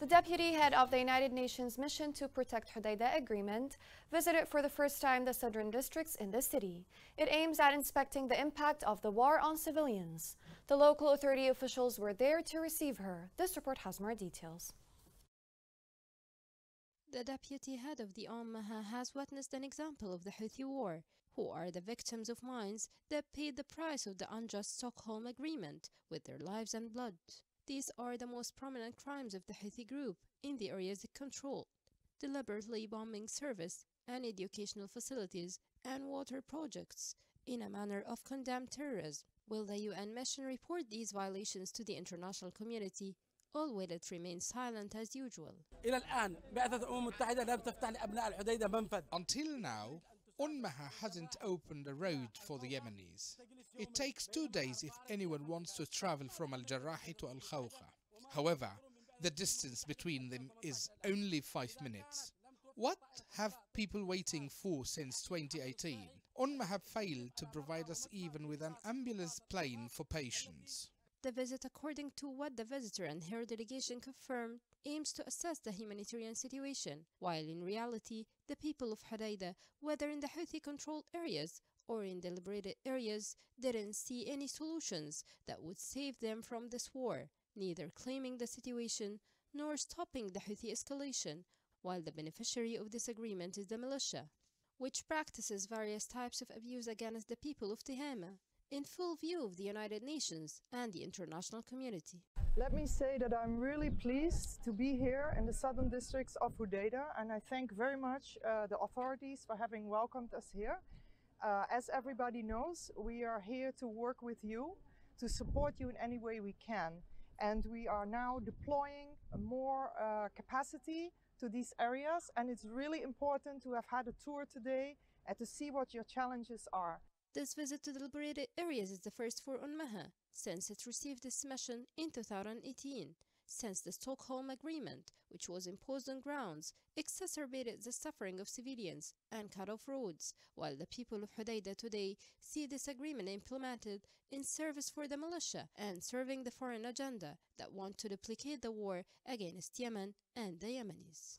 The deputy head of the United Nations mission to protect Hodeidah agreement visited for the first time the southern districts in the city. It aims at inspecting the impact of the war on civilians. The local authority officials were there to receive her. This report has more details. The deputy head of the Umm has witnessed an example of the Houthi war, who are the victims of mines that paid the price of the unjust Stockholm Agreement with their lives and blood. These are the most prominent crimes of the Houthi group in the areas it controlled, deliberately bombing service and educational facilities and water projects in a manner of condemned terrorism. Will the UN mission report these violations to the international community or will it remain silent as usual? Until now, UNMHA hasn't opened a road for the Yemenis. It takes two days if anyone wants to travel from Al Jarrahi to Al Khawkha. However, the distance between them is only five minutes. What have people waiting for since 2018? UNMHA failed to provide us even with an ambulance plane for patients. The visit, according to what the visitor and her delegation confirmed, aims to assess the humanitarian situation, while in reality, the people of Hodeidah, whether in the Houthi controlled areas or in the liberated areas, didn't see any solutions that would save them from this war, neither claiming the situation nor stopping the Houthi escalation, while the beneficiary of this agreement is the militia, which practices various types of abuse against the people of Tihama in full view of the United Nations and the international community. Let me say that I'm really pleased to be here in the southern districts of Hodeidah and I thank very much uh, the authorities for having welcomed us here. Uh, as everybody knows, we are here to work with you, to support you in any way we can. And we are now deploying more uh, capacity to these areas and it's really important to have had a tour today and to see what your challenges are. This visit to the liberated areas is the first for UNMHA since it received this mission in 2018, since the Stockholm Agreement, which was imposed on grounds, exacerbated the suffering of civilians and cut off roads, while the people of Hodeidah today see this agreement implemented in service for the militia and serving the foreign agenda that want to duplicate the war against Yemen and the Yemenis.